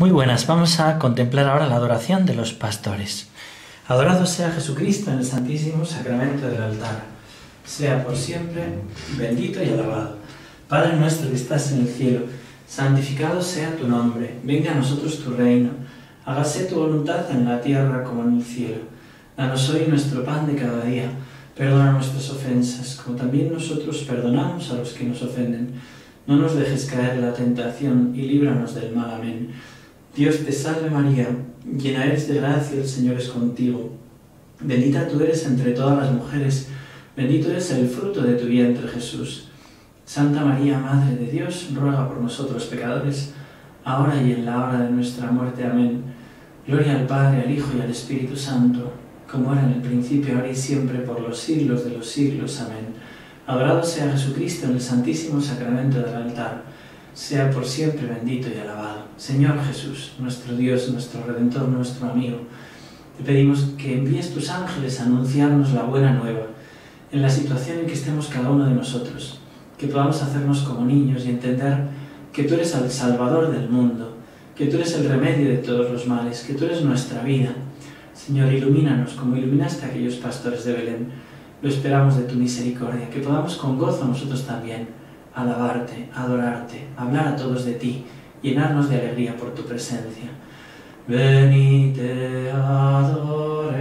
Muy buenas, vamos a contemplar ahora la adoración de los pastores. Adorado sea Jesucristo en el Santísimo Sacramento del altar. Sea por siempre bendito y alabado. Padre nuestro que estás en el cielo, santificado sea tu nombre. Venga a nosotros tu reino. Hágase tu voluntad en la tierra como en el cielo. Danos hoy nuestro pan de cada día. Perdona nuestras ofensas, como también nosotros perdonamos a los que nos ofenden. No nos dejes caer en la tentación y líbranos del mal. Amén. Dios te salve María, llena eres de gracia, el Señor es contigo. Bendita tú eres entre todas las mujeres, bendito es el fruto de tu vientre Jesús. Santa María, Madre de Dios, ruega por nosotros pecadores, ahora y en la hora de nuestra muerte. Amén. Gloria al Padre, al Hijo y al Espíritu Santo, como era en el principio, ahora y siempre, por los siglos de los siglos. Amén. Adorado sea Jesucristo en el Santísimo Sacramento del altar sea por siempre bendito y alabado. Señor Jesús, nuestro Dios, nuestro Redentor, nuestro amigo, te pedimos que envíes tus ángeles a anunciarnos la buena nueva en la situación en que estemos cada uno de nosotros, que podamos hacernos como niños y entender que tú eres el Salvador del mundo, que tú eres el remedio de todos los males, que tú eres nuestra vida. Señor, ilumínanos como iluminaste a aquellos pastores de Belén. Lo esperamos de tu misericordia, que podamos con gozo nosotros también alabarte, adorarte, hablar a todos de ti, llenarnos de alegría por tu presencia. Ven y te adoremos,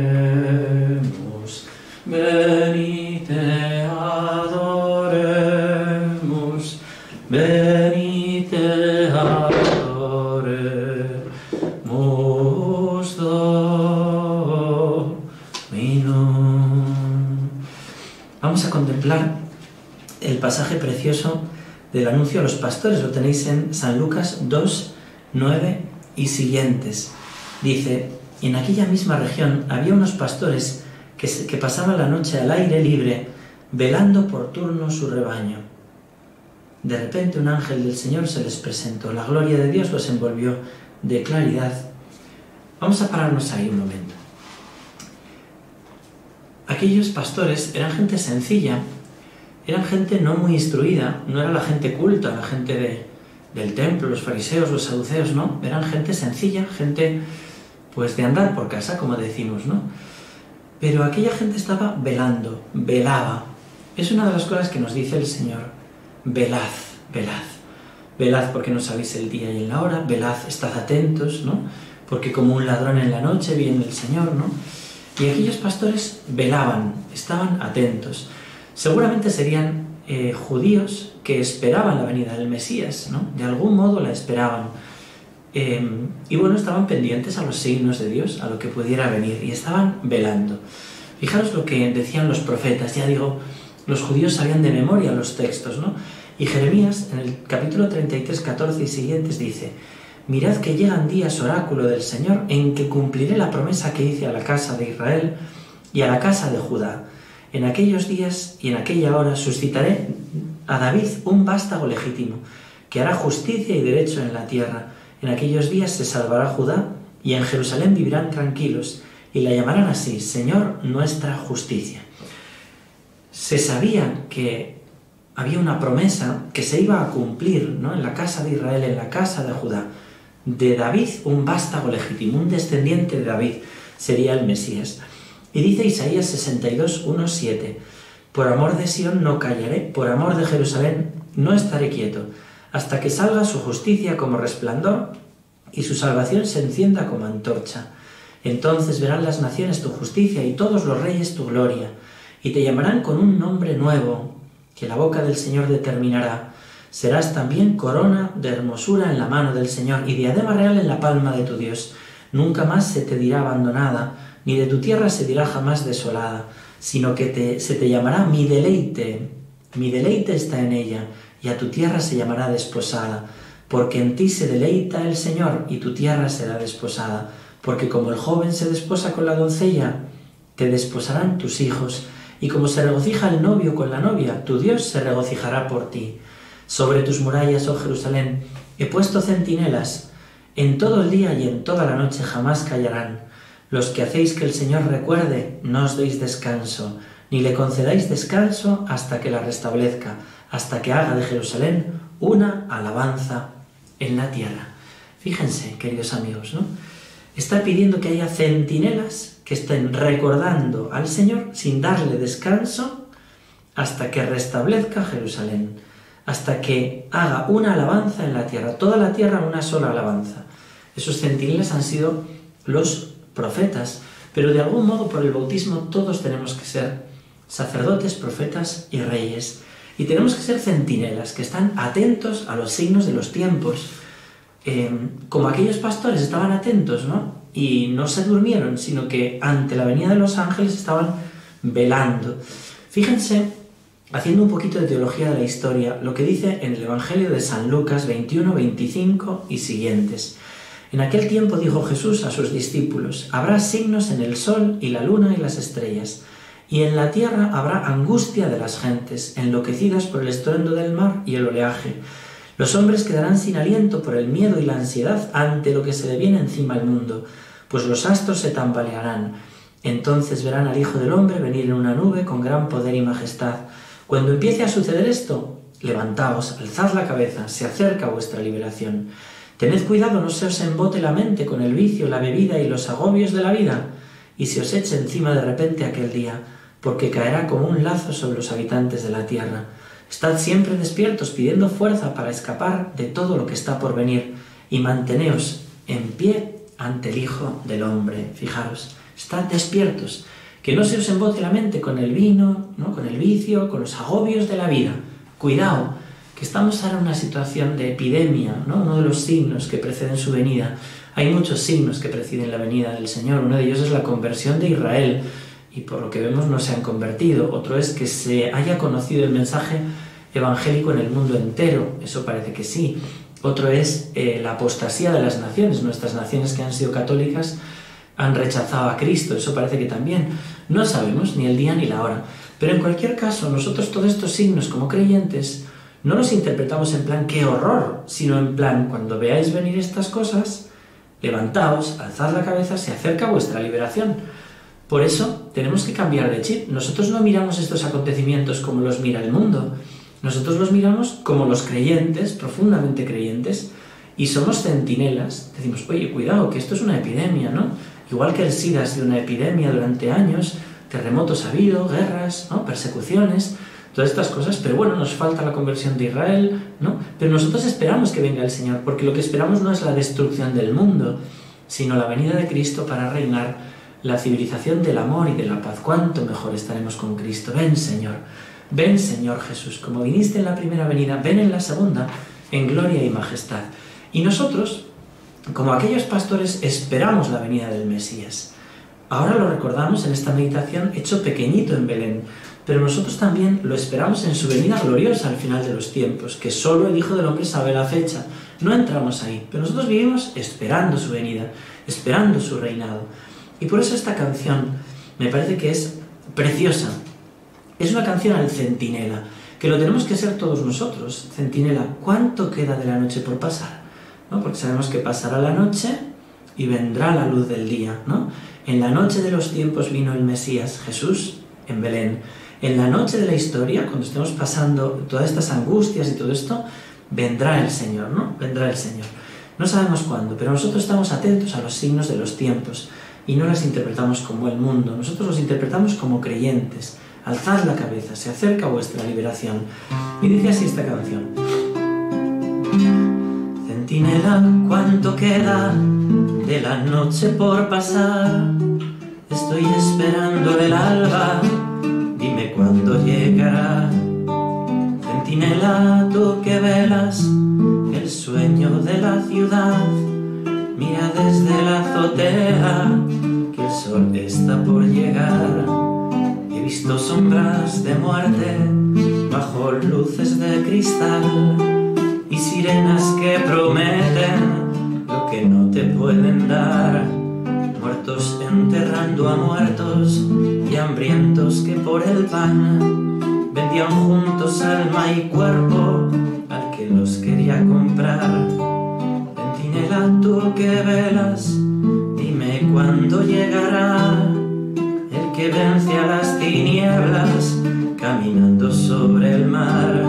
ven y te adoremos, ven y te adoremos, dominum. Vamos a contemplar el pasaje precioso del anuncio a los pastores. Lo tenéis en San Lucas 2, 9 y siguientes. Dice, en aquella misma región había unos pastores que, que pasaban la noche al aire libre, velando por turno su rebaño. De repente un ángel del Señor se les presentó. La gloria de Dios los envolvió de claridad. Vamos a pararnos ahí un momento. Aquellos pastores eran gente sencilla, eran gente no muy instruida, no era la gente culta, la gente del templo, los fariseos, los saduceos, no, eran gente sencilla, gente pues de andar por casa, como decimos, ¿no? Pero aquella gente estaba velando, velaba. Es una de las cosas que nos dice el Señor. Velad, velad. Velad porque no sabéis el día y la hora, velad, estad atentos, ¿no? Porque como un ladrón en la noche viene el Señor, ¿no? Y aquellos pastores velaban, estaban atentos. Seguramente serían eh, judíos que esperaban la venida del Mesías, ¿no? De algún modo la esperaban. Em, y bueno, estaban pendientes a los signos de Dios, a lo que pudiera venir, y estaban velando. Fijaros lo que decían los profetas, ya digo, los judíos sabían de memoria los textos, ¿no? Y Jeremías, en el capítulo 33, 14 y siguientes, dice, Mirad que llegan días, oráculo del Señor, en que cumpliré la promesa que hice a la casa de Israel y a la casa de Judá en aquellos días y en aquella hora suscitaré a David un vástago legítimo, que hará justicia y derecho en la tierra. En aquellos días se salvará Judá, y en Jerusalén vivirán tranquilos, y la llamarán así, Señor nuestra justicia. Se sabía que había una promesa que se iba a cumplir ¿no? en la casa de Israel, en la casa de Judá. De David un vástago legítimo, un descendiente de David sería el Mesías. Y dice Isaías 62, 1, 7, Por amor de Sión no callaré, por amor de Jerusalén no estaré quieto, hasta que salga su justicia como resplandor y su salvación se encienda como antorcha. Entonces verán las naciones tu justicia y todos los reyes tu gloria, y te llamarán con un nombre nuevo, que la boca del Señor determinará. Serás también corona de hermosura en la mano del Señor y diadema real en la palma de tu Dios. Nunca más se te dirá abandonada, ni de tu tierra se dirá jamás desolada, sino que te, se te llamará mi deleite, mi deleite está en ella, y a tu tierra se llamará desposada, porque en ti se deleita el Señor, y tu tierra será desposada, porque como el joven se desposa con la doncella, te desposarán tus hijos, y como se regocija el novio con la novia, tu Dios se regocijará por ti. Sobre tus murallas, oh Jerusalén, he puesto centinelas, en todo el día y en toda la noche jamás callarán los que hacéis que el Señor recuerde, no os deis descanso, ni le concedáis descanso hasta que la restablezca, hasta que haga de Jerusalén una alabanza en la tierra. Fíjense, queridos amigos, ¿no? Está pidiendo que haya centinelas que estén recordando al Señor sin darle descanso hasta que restablezca Jerusalén, hasta que haga una alabanza en la tierra, toda la tierra una sola alabanza. Esos centinelas han sido los profetas, pero de algún modo por el bautismo todos tenemos que ser sacerdotes, profetas y reyes. Y tenemos que ser centinelas, que están atentos a los signos de los tiempos. Em, como aquellos pastores estaban atentos, ¿no? Y no se durmieron, sino que ante la venida de los ángeles estaban velando. Fíjense, haciendo un poquito de teología de la historia, lo que dice en el Evangelio de San Lucas 21, 25 y siguientes. En aquel tiempo dijo Jesús a sus discípulos, habrá signos en el sol y la luna y las estrellas, y en la tierra habrá angustia de las gentes, enloquecidas por el estruendo del mar y el oleaje. Los hombres quedarán sin aliento por el miedo y la ansiedad ante lo que se le viene encima al mundo, pues los astros se tambalearán. Entonces verán al Hijo del Hombre venir en una nube con gran poder y majestad. Cuando empiece a suceder esto, levantaos, alzad la cabeza, se acerca vuestra liberación. Tened cuidado, no se os embote la mente con el vicio, la bebida y los agobios de la vida, y se os eche encima de repente aquel día, porque caerá como un lazo sobre los habitantes de la tierra. Estad siempre despiertos, pidiendo fuerza para escapar de todo lo que está por venir, y manteneos en pie ante el Hijo del Hombre. Fijaros, estad despiertos, que no se os embote la mente con el vino, ¿no? con el vicio, con los agobios de la vida. Cuidado, que estamos ahora en una situación de epidemia, ¿no? uno de los signos que preceden su venida. Hay muchos signos que preceden la venida del Señor. Uno de ellos es la conversión de Israel y por lo que vemos no se han convertido. Otro es que se haya conocido el mensaje evangélico en el mundo entero. Eso parece que sí. Otro es eh, la apostasía de las naciones. Nuestras naciones que han sido católicas han rechazado a Cristo. Eso parece que también. No sabemos ni el día ni la hora. Pero en cualquier caso, nosotros todos estos signos como creyentes no los interpretamos en plan qué horror, sino en plan cuando veáis venir estas cosas, levantaos, alzad la cabeza, se acerca vuestra liberación. Por eso tenemos que cambiar de chip. Nosotros no miramos estos acontecimientos como los mira el mundo. Nosotros los miramos como los creyentes, profundamente creyentes, y somos centinelas. Decimos, oye, cuidado, que esto es una epidemia, ¿no? Igual que el SIDA ha sido una epidemia durante años, terremotos ha habido, guerras, ¿no? persecuciones todas estas cosas, pero bueno, nos falta la conversión de Israel, ¿no? Pero nosotros esperamos que venga el Señor, porque lo que esperamos no es la destrucción del mundo, sino la venida de Cristo para reinar la civilización del amor y de la paz. ¿Cuánto mejor estaremos con Cristo? Ven, Señor, ven, Señor Jesús, como viniste en la primera venida, ven en la segunda, en gloria y majestad. Y nosotros, como aquellos pastores, esperamos la venida del Mesías. Ahora lo recordamos en esta meditación hecho pequeñito en Belén, pero nosotros también lo esperamos en su venida gloriosa al final de los tiempos, que solo el Hijo del Hombre sabe la fecha. No entramos ahí, pero nosotros vivimos esperando su venida, esperando su reinado. Y por eso esta canción me parece que es preciosa. Es una canción al centinela, que lo tenemos que ser todos nosotros. Centinela, ¿cuánto queda de la noche por pasar? ¿No? Porque sabemos que pasará la noche y vendrá la luz del día. ¿no? En la noche de los tiempos vino el Mesías, Jesús, en Belén. En la noche de la historia, cuando estemos pasando todas estas angustias y todo esto, vendrá el Señor, ¿no? Vendrá el Señor. No sabemos cuándo, pero nosotros estamos atentos a los signos de los tiempos y no las interpretamos como el mundo, nosotros los interpretamos como creyentes. Alzad la cabeza, se acerca vuestra liberación. Y dice así esta canción. Centinela, ¿cuánto queda de la noche por pasar? Estoy esperando el alba llegará. Centinela, tú que velas el sueño de la ciudad, mira desde la azotea que el sol está por llegar. He visto sombras de muerte bajo luces de cristal y sirenas que prometen lo que no te pueden dar muertos enterrando a muertos y hambrientos que por el pan vendían juntos alma y cuerpo al que los quería comprar. Centinela, tú que velas, dime cuándo llegará el que vence a las tinieblas caminando sobre el mar.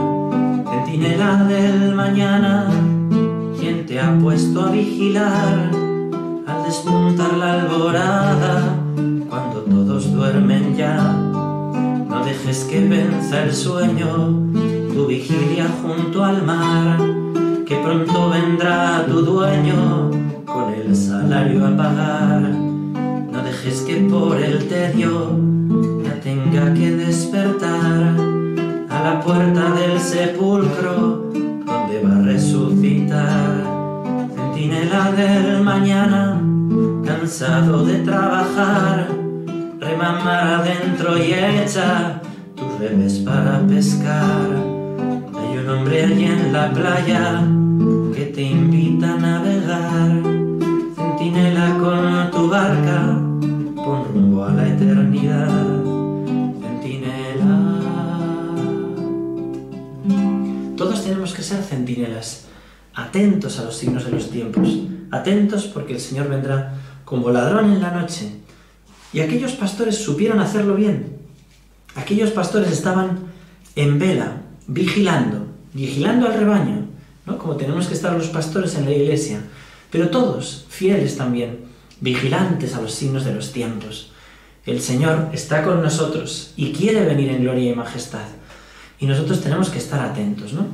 Centinela del mañana, ¿Quién te ha puesto a vigilar al despuntar la alborada cuando todos duermen ya? No dejes que venza el sueño, tu vigilia junto al mar, que pronto vendrá tu dueño con el salario a pagar. No dejes que por el tedio ya tenga que despertar a la puerta del sepulcro donde va a resucitar. Centinela del mañana, cansado de trabajar, remamar adentro y echa tus redes para pescar. Hay un hombre allí en la playa que te invita a navegar. Centinela con tu barca, pon rumbo a la eternidad. Centinela. Todos tenemos que ser centinelas, atentos a los signos de los tiempos, atentos porque el Señor vendrá como ladrón en la noche. Y aquellos pastores supieron hacerlo bien. Aquellos pastores estaban en vela, vigilando, vigilando al rebaño, ¿no? Como tenemos que estar los pastores en la iglesia, pero todos fieles también, vigilantes a los signos de los tiempos. El Señor está con nosotros y quiere venir en gloria y majestad. Y nosotros tenemos que estar atentos, ¿no?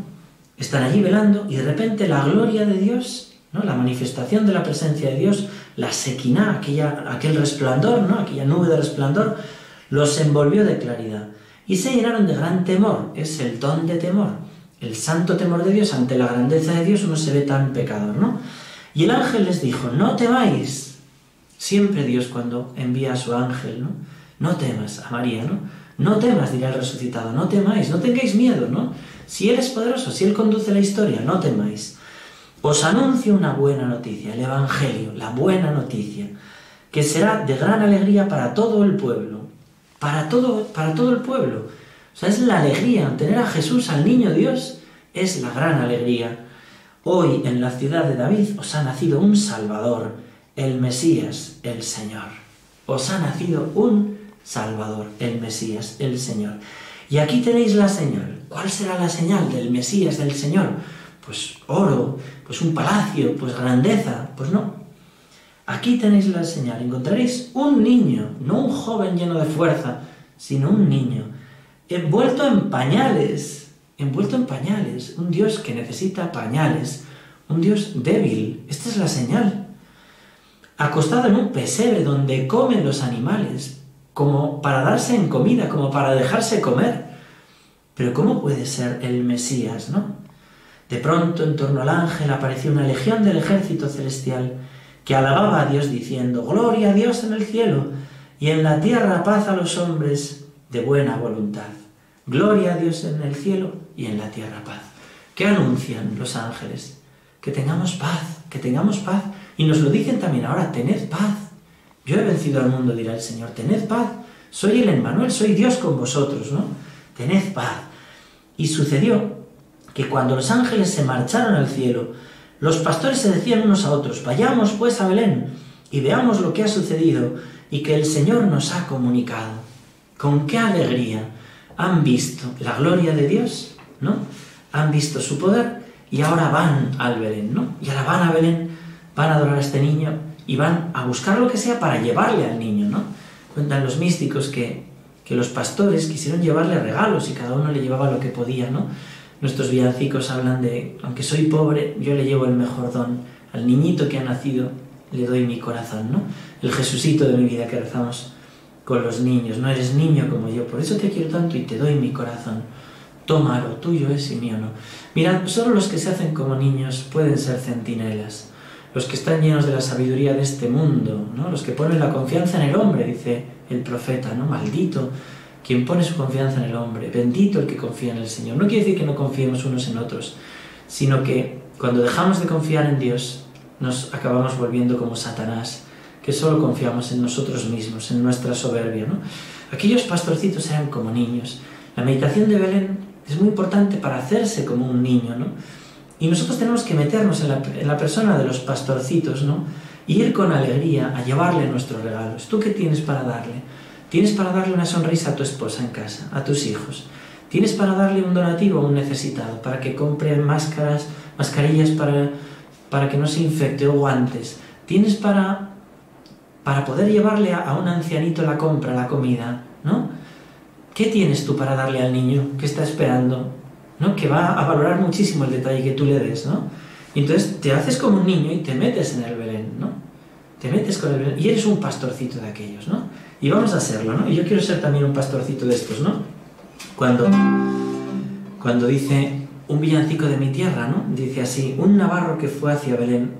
Están allí velando y de repente la gloria de Dios, ¿no? La manifestación de la presencia de Dios, la sequiná, aquella, aquel resplandor, ¿no? Aquella nube de resplandor, los envolvió de claridad y se llenaron de gran temor. Es el don de temor. El santo temor de Dios ante la grandeza de Dios uno se ve tan pecador, ¿no? Y el ángel les dijo, no temáis. Siempre Dios cuando envía a su ángel, ¿no? No temas a María, ¿no? No temas, dirá el resucitado, no temáis, no tengáis miedo, ¿no? Si Él es poderoso, si Él conduce la historia, no temáis. Os anuncio una buena noticia, el Evangelio, la buena noticia, que será de gran alegría para todo el pueblo. Para todo, para todo el pueblo. O sea, es la alegría, tener a Jesús, al niño Dios, es la gran alegría. Hoy en la ciudad de David os ha nacido un Salvador, el Mesías, el Señor. Os ha nacido un Salvador, el Mesías, el Señor. Y aquí tenéis la señal. ¿Cuál será la señal del Mesías, del Señor? Pues oro, pues un palacio, pues grandeza. Pues no. Aquí tenéis la señal. Encontraréis un niño, no un joven lleno de fuerza, sino un niño, envuelto en pañales, envuelto en pañales, un Dios que necesita pañales, un Dios débil. Esta es la señal. Acostado en un pesebre donde comen los animales, como para darse en comida, como para dejarse comer. Pero ¿cómo puede ser el Mesías, no? De pronto en torno al ángel apareció una legión del ejército celestial que alababa a Dios diciendo, Gloria a Dios en el cielo y en la tierra paz a los hombres de buena voluntad. Gloria a Dios en el cielo y en la tierra paz. ¿Qué anuncian los ángeles? Que tengamos paz, que tengamos paz. Y nos lo dicen también ahora, tened paz. Yo he vencido al mundo, dirá el Señor. Tened paz. Soy el Emmanuel, soy Dios con vosotros, ¿no? Tened paz. Y sucedió que cuando los ángeles se marcharon al cielo, los pastores se decían unos a otros, vayamos pues a Belén y veamos lo que ha sucedido y que el Señor nos ha comunicado. Con qué alegría han visto la gloria de Dios, ¿no? Han visto su poder y ahora van al Belén, ¿no? Y ahora van a Belén, van a adorar a este niño y van a buscar lo que sea para llevarle al niño, ¿no? Cuentan los místicos que, que los pastores quisieron llevarle regalos y cada uno le llevaba lo que podía, ¿no? Nuestros villancicos hablan de, aunque soy pobre, yo le llevo el mejor don. Al niñito que ha nacido le doy mi corazón, ¿no? El Jesucito de mi vida que rezamos con los niños. No eres niño como yo, por eso te quiero tanto y te doy mi corazón. Tómalo, tuyo es y mío no. Mirad, solo los que se hacen como niños pueden ser centinelas los que están llenos de la sabiduría de este mundo, ¿no? los que ponen la confianza en el hombre, dice el profeta, ¿no? maldito quien pone su confianza en el hombre, bendito el que confía en el Señor. No quiere decir que no confiemos unos en otros, sino que cuando dejamos de confiar en Dios, nos acabamos volviendo como Satanás, que solo confiamos en nosotros mismos, en nuestra soberbia. ¿no? Aquellos pastorcitos eran como niños. La meditación de Belén es muy importante para hacerse como un niño, ¿no? Y nosotros tenemos que meternos en la, persona de los pastorcitos, ¿no? Y ir con alegría a llevarle nuestros regalos. ¿Tú qué tienes para darle? Tienes para darle una sonrisa a tu esposa en casa, a tus hijos. Tienes para darle un donativo a un necesitado, para que compre máscaras, mascarillas para, para que no se infecte o guantes. Tienes para, para poder llevarle a, a un ancianito la compra, la comida, ¿no? ¿Qué tienes tú para darle al niño que está esperando? ¿no? Que va a valorar muchísimo el detalle que tú le des, ¿no? Y entonces te haces como un niño y te metes en el Belén, ¿no? Te metes con el Belén y eres un pastorcito de aquellos, ¿no? Y vamos a serlo, ¿no? Y yo quiero ser también un pastorcito de estos, ¿no? Cuando, cuando dice un villancico de mi tierra, ¿no? Dice así, un navarro que fue hacia Belén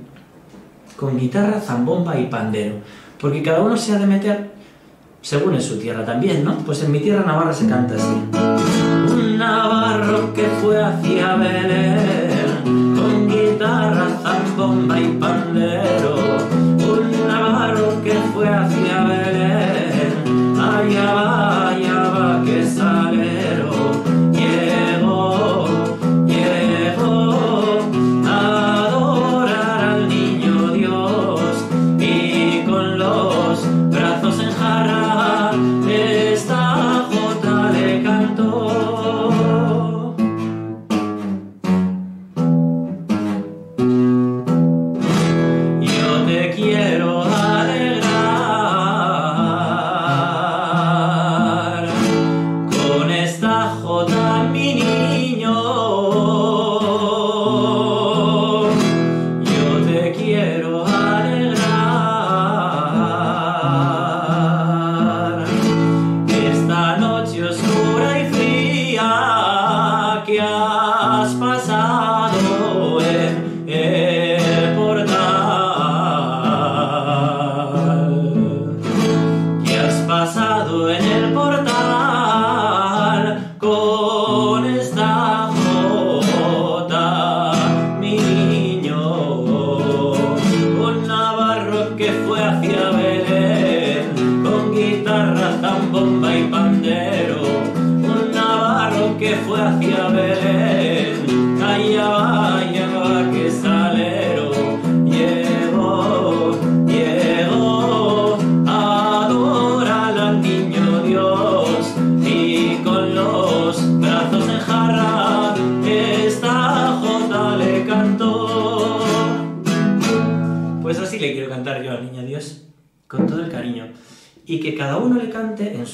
con guitarra, zambomba y pandero. Porque cada uno se ha de meter según en su tierra también, ¿no? Pues en mi tierra Navarra se canta así. Un navarro que fue hacia Belén, con guitarra, zambomba y pandero. passado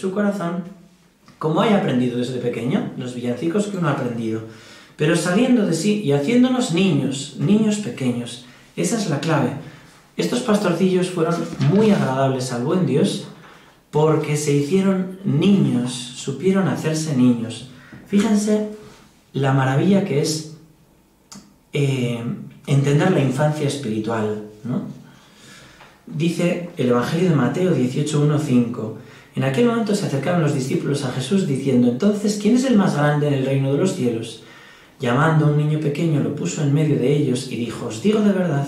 su corazón como haya aprendido desde pequeño, los villancicos que uno ha aprendido, pero saliendo de sí y haciéndonos niños, niños pequeños. Esa es la clave. Estos pastorcillos fueron muy agradables al buen Dios porque se hicieron niños, supieron hacerse niños. Fíjense la maravilla que es eh, entender la infancia espiritual, ¿no? Dice el Evangelio de Mateo 18.1.5. En aquel momento se acercaron los discípulos a Jesús diciendo, entonces, ¿quién es el más grande en el reino de los cielos? Llamando a un niño pequeño, lo puso en medio de ellos y dijo, os digo de verdad,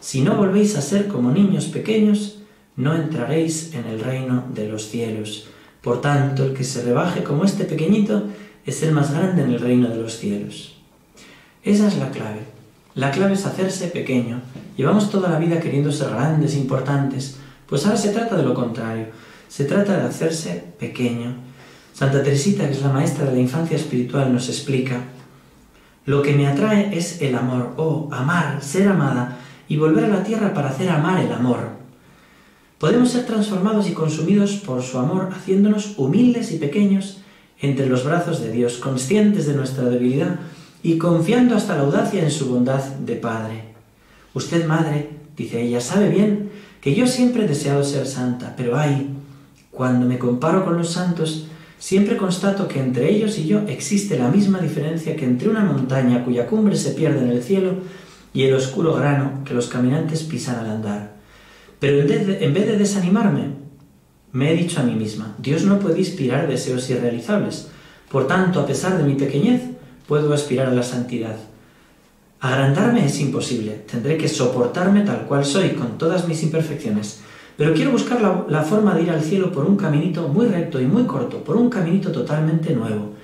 si no volvéis a ser como niños pequeños, no entraréis en el reino de los cielos. Por tanto, el que se rebaje como este pequeñito es el más grande en el reino de los cielos. Esa es la clave. La clave es hacerse pequeño. Llevamos toda la vida queriendo ser grandes, importantes. Pues ahora se trata de lo contrario. Se trata de hacerse pequeño. Santa Teresita, que es la maestra de la infancia espiritual, nos explica, lo que me atrae es el amor, oh, amar, ser amada y volver a la tierra para hacer amar el amor. Podemos ser transformados y consumidos por su amor haciéndonos humildes y pequeños entre los brazos de Dios, conscientes de nuestra debilidad y confiando hasta la audacia en su bondad de Padre. Usted, madre, dice ella, sabe bien que yo siempre he deseado ser santa, pero ay, cuando me comparo con los santos, siempre constato que entre ellos y yo existe la misma diferencia que entre una montaña cuya cumbre se pierde en el cielo y el oscuro grano que los caminantes pisan al andar. Pero en vez de, desanimarme, me he dicho a mí misma, Dios no puede inspirar deseos irrealizables. Por tanto, a pesar de mi pequeñez, puedo aspirar a la santidad. Agrandarme es imposible, tendré que soportarme tal cual soy, con todas mis imperfecciones. Pero quiero buscar la, forma de ir al cielo por un caminito muy recto y muy corto, por un caminito totalmente nuevo.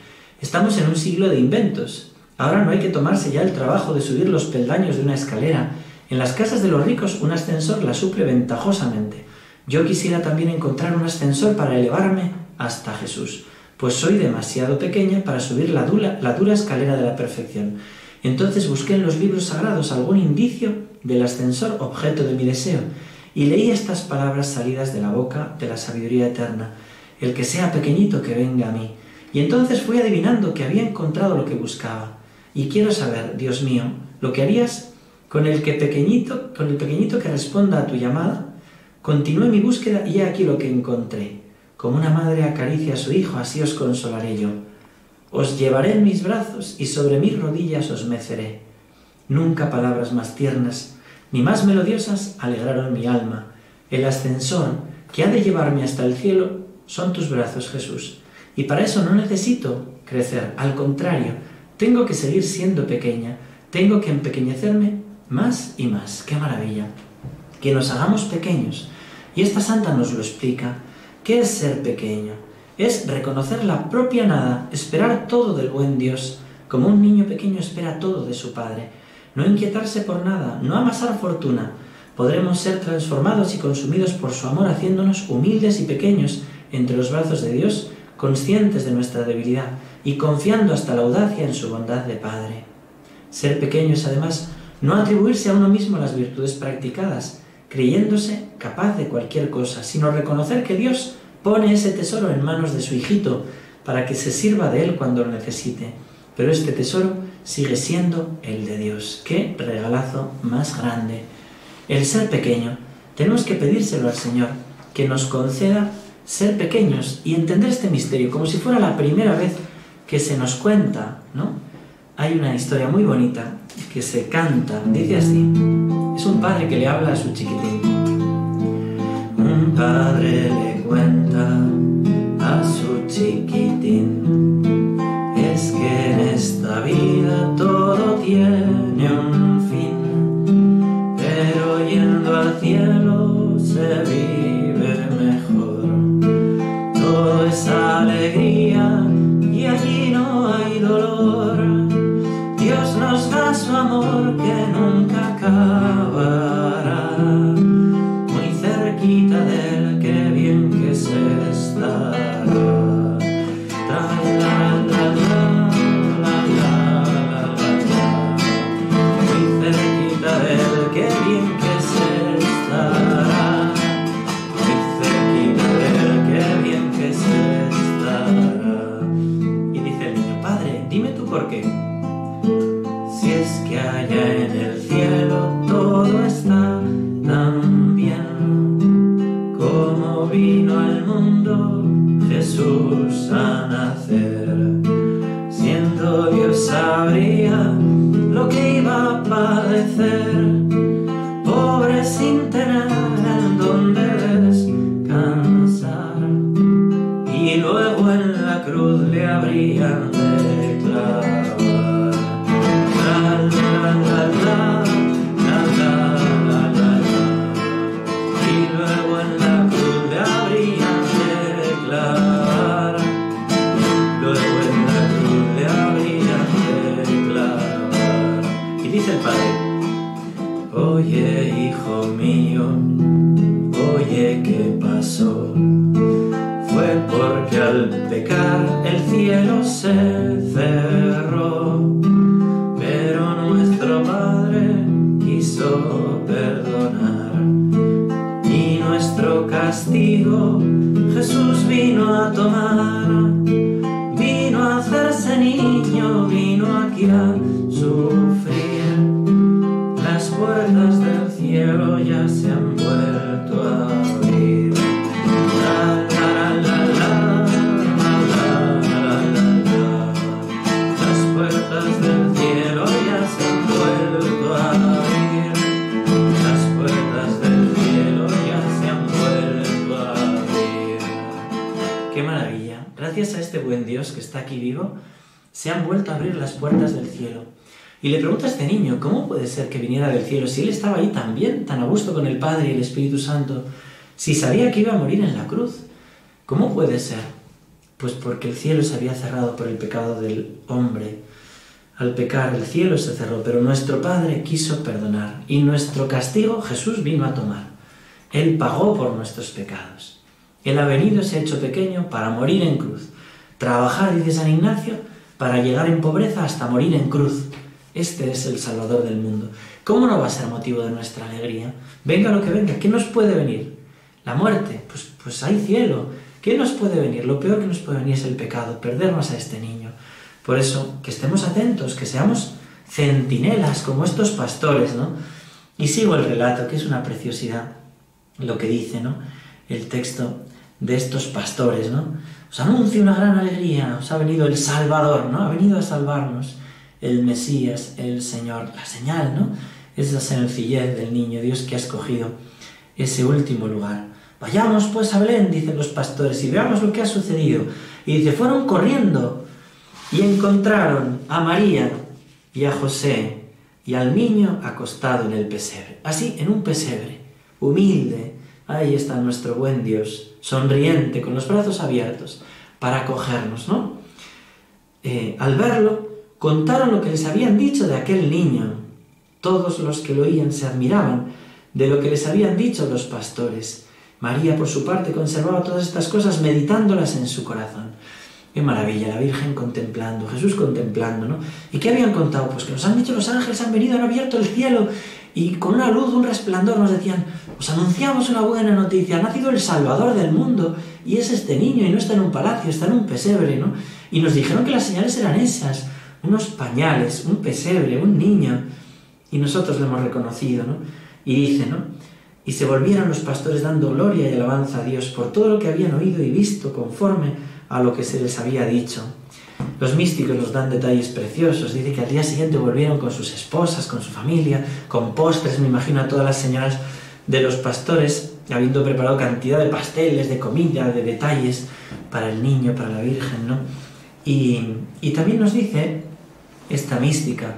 Estamos en un siglo de inventos. Ahora no hay que tomarse ya el trabajo de subir los peldaños de una escalera. En las casas de los ricos un ascensor la suple ventajosamente. Yo quisiera también encontrar un ascensor para elevarme hasta Jesús, pues soy demasiado pequeña para subir la dura escalera de la perfección. Entonces busqué en los libros sagrados algún indicio del ascensor objeto de mi deseo y leí estas palabras salidas de la boca de la sabiduría eterna. El que sea pequeñito que venga a mí. Y entonces fui adivinando que había encontrado lo que buscaba. Y quiero saber, Dios mío, lo que harías con el que pequeñito, con el pequeñito que responda a tu llamada. Continué mi búsqueda y he aquí lo que encontré. Como una madre acaricia a su hijo, así os consolaré yo. Os llevaré en mis brazos y sobre mis rodillas os meceré. Nunca palabras más tiernas ni más melodiosas alegraron mi alma. El ascensor que ha de llevarme hasta el cielo son tus brazos, Jesús. Y para eso no necesito crecer, al contrario, tengo que seguir siendo pequeña, tengo que empequeñecerme más y más. ¡Qué maravilla! Que nos hagamos pequeños. Y esta santa nos lo explica. ¿Qué es ser pequeño? Es reconocer la propia nada, esperar todo del buen Dios, como un niño pequeño espera todo de su Padre no inquietarse por nada, no amasar fortuna. Podremos ser transformados y consumidos por su amor haciéndonos humildes y pequeños entre los brazos de Dios, conscientes de nuestra debilidad y confiando hasta la audacia en su bondad de Padre. Ser pequeño es además no atribuirse a uno mismo las virtudes practicadas, creyéndose capaz de cualquier cosa, sino reconocer que Dios pone ese tesoro en manos de su hijito para que se sirva de él cuando lo necesite. Pero este tesoro sigue siendo el de Dios. Qué regalazo más grande. El ser pequeño, tenemos que pedírselo al Señor, que nos conceda ser pequeños y entender este misterio, como si fuera la primera vez que se nos cuenta, ¿no? Hay una historia muy bonita que se canta, dice así, es un padre que le habla a su chiquitín. Un padre le cuenta a su chiquitín esta vida todo tiene un fin, pero yendo al cielo se vive mejor. Todo es alegría y allí no hay dolor. Dios nos da su amor que nunca se han vuelto a abrir las puertas del cielo. Y le pregunta a este niño, ¿cómo puede ser que viniera del cielo si él estaba ahí tan bien, tan a gusto con el Padre y el Espíritu Santo, si sabía que iba a morir en la cruz? ¿Cómo puede ser? Pues porque el cielo se había cerrado por el pecado del hombre. Al pecar el cielo se cerró, pero nuestro Padre quiso perdonar y nuestro castigo Jesús vino a tomar. Él pagó por nuestros pecados. Él ha venido, se ha hecho pequeño para morir en cruz. Trabajar, dice San Ignacio, para llegar en pobreza hasta morir en cruz. Este es el Salvador del mundo. ¿Cómo no va a ser motivo de nuestra alegría? Venga lo que venga, ¿qué nos puede venir? La muerte, pues, pues hay cielo. ¿Qué nos puede venir? Lo peor que nos puede venir es el pecado, perdernos a este niño. Por eso, que estemos atentos, que seamos centinelas como estos pastores, ¿no? Y sigo el relato, que es una preciosidad lo que dice, ¿no? El texto de estos pastores, ¿no? Os anuncio una gran alegría, os ha venido el Salvador, ¿no? Ha venido a salvarnos el Mesías, el Señor, la señal, ¿no? Es la sencillez del niño Dios que ha escogido ese último lugar. Vayamos pues a Belén, dicen los pastores, y veamos lo que ha sucedido. Y dice, fueron corriendo y encontraron a María y a José y al niño acostado en el pesebre. Así, en un pesebre, humilde, ahí está nuestro buen Dios, sonriente, con los brazos abiertos, para acogernos, ¿no? Eh, al verlo, contaron lo que les habían dicho de aquel niño. Todos los que lo oían se admiraban de lo que les habían dicho los pastores. María, por su parte, conservaba todas estas cosas meditándolas en su corazón. Qué maravilla, la Virgen contemplando, Jesús contemplando, ¿no? ¿Y qué habían contado? Pues que nos han dicho los ángeles han venido, han abierto el cielo y con una luz, un resplandor nos decían, os anunciamos una buena noticia, ha nacido el Salvador del mundo y es este niño y no está en un palacio, está en un pesebre, ¿no? Y nos dijeron que las señales eran esas, unos pañales, un pesebre, un niño, y nosotros lo hemos reconocido, ¿no? Y dice, ¿no? Y se volvieron los pastores dando gloria y alabanza a Dios por todo lo que habían oído y visto conforme a lo que se les había dicho. Los místicos nos dan detalles preciosos. Dice que al día siguiente volvieron con sus esposas, con su familia, con postres, me imagino a todas las señoras de los pastores, habiendo preparado cantidad de pasteles, de comida, de detalles para el niño, para la Virgen, ¿no? Y, también nos dice esta mística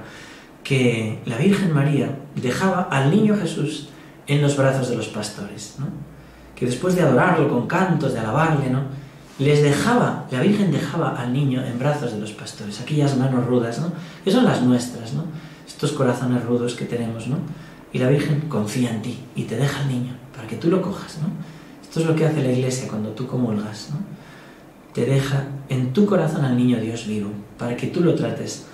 que la Virgen María dejaba al niño Jesús en los brazos de los pastores, ¿no? que después de adorarlo con cantos, de alabarle, ¿no? Les dejaba, la Virgen dejaba al niño en brazos de los pastores, aquellas manos rudas, ¿no? que son las nuestras, ¿no? estos corazones rudos que tenemos, ¿no? y la Virgen confía en ti y te deja al niño para que tú lo cojas. ¿no? Esto es lo que hace la Iglesia cuando tú comulgas, ¿no? te deja en tu corazón al niño Dios vivo, para que tú lo trates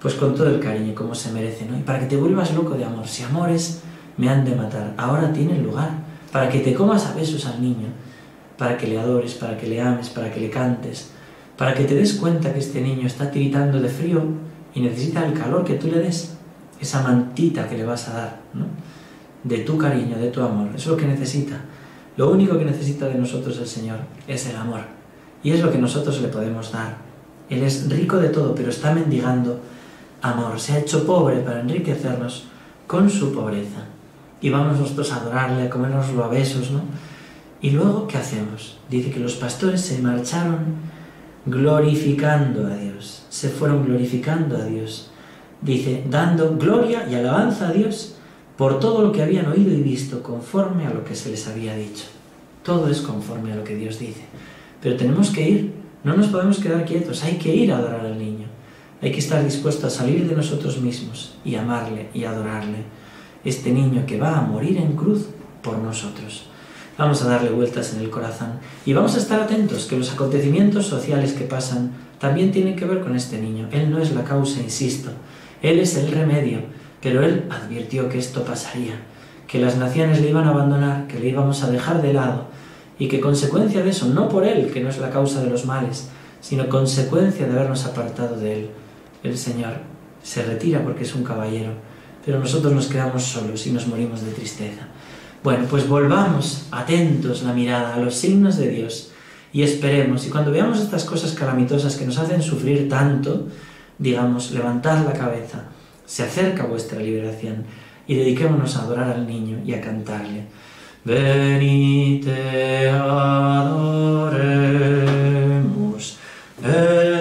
pues con todo el cariño como se merece, ¿no? y para que te vuelvas loco de amor. Si amores me han de matar, ahora tiene lugar, para que te comas a besos al niño para que le adores, para que le ames, para que le cantes, para que te des cuenta que este niño está tiritando de frío y necesita el calor que tú le des, esa mantita que le vas a dar, ¿no? de tu cariño, de tu amor. Eso es lo que necesita. Lo único que necesita de nosotros el Señor es el amor. Y es lo que nosotros le podemos dar. Él es rico de todo, pero está mendigando amor. Se ha hecho pobre para enriquecernos con su pobreza. Y vamos nosotros a adorarle, a comernos a besos, ¿no? Y luego, ¿qué hacemos? Dice que los pastores se marcharon glorificando a Dios, se fueron glorificando a Dios. Dice, dando gloria y alabanza a Dios por todo lo que habían oído y visto conforme a lo que se les había dicho. Todo es conforme a lo que Dios dice. Pero tenemos que ir, no nos podemos quedar quietos, hay que ir a adorar al niño. Hay que estar dispuesto a salir de nosotros mismos y amarle y adorarle. Este niño que va a morir en cruz por nosotros. Vamos a darle vueltas en el corazón y vamos a estar atentos que los acontecimientos sociales que pasan también tienen que ver con este niño. Él no es la causa, insisto. Él es el remedio, pero él advirtió que esto pasaría, que las naciones le iban a abandonar, que le íbamos a dejar de lado y que consecuencia de eso, no por él, que no es la causa de los males, sino consecuencia de habernos apartado de él, el Señor se retira porque es un caballero, pero nosotros nos quedamos solos y nos morimos de tristeza. Bueno, pues volvamos atentos la mirada a los signos de Dios y esperemos. Y cuando veamos estas cosas calamitosas que nos hacen sufrir tanto, digamos, levantad la cabeza, se acerca vuestra liberación y dediquémonos a adorar al niño y a cantarle. Venite, adoremos. El